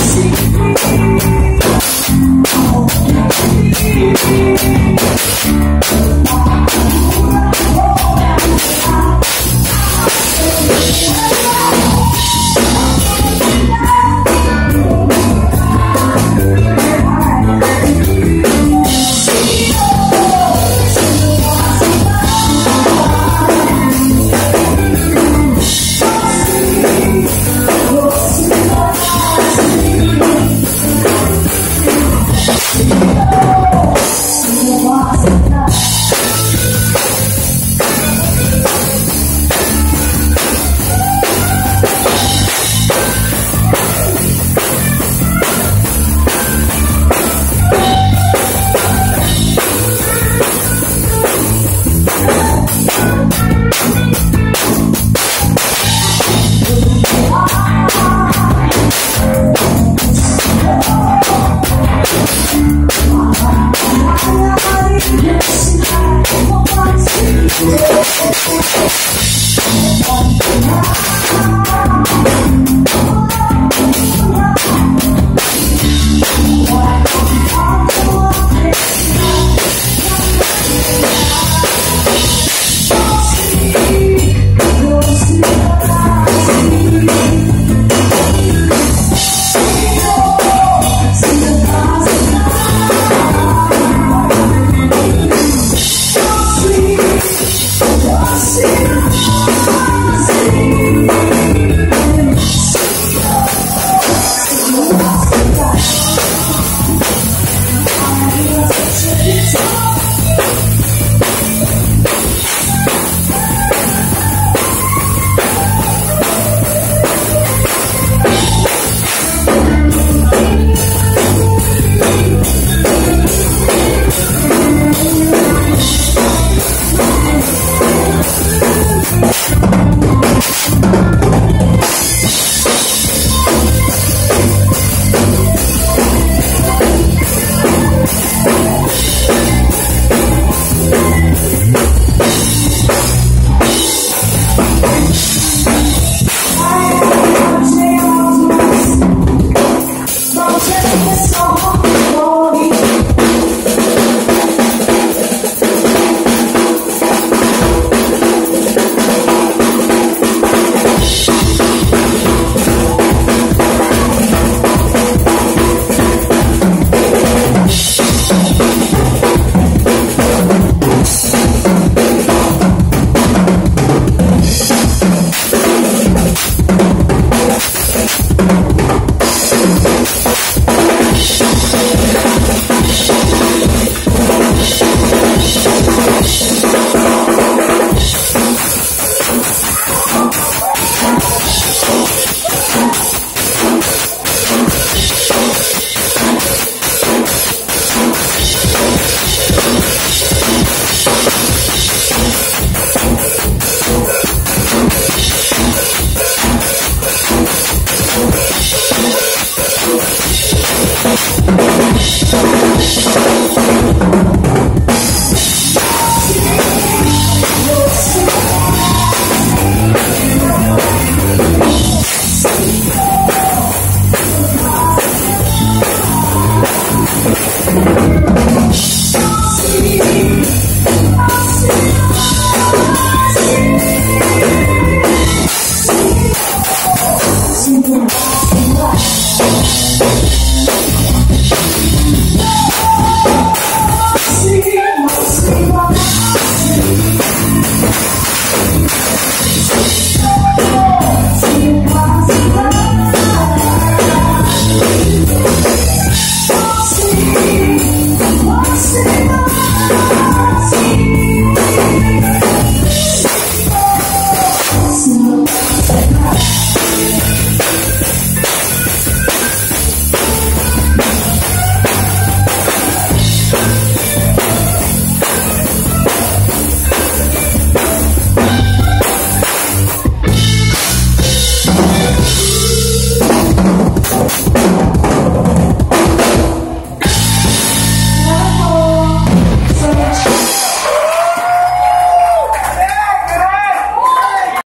see Yes, I want to.